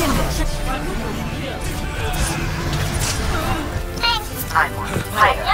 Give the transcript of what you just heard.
Timber. Time higher.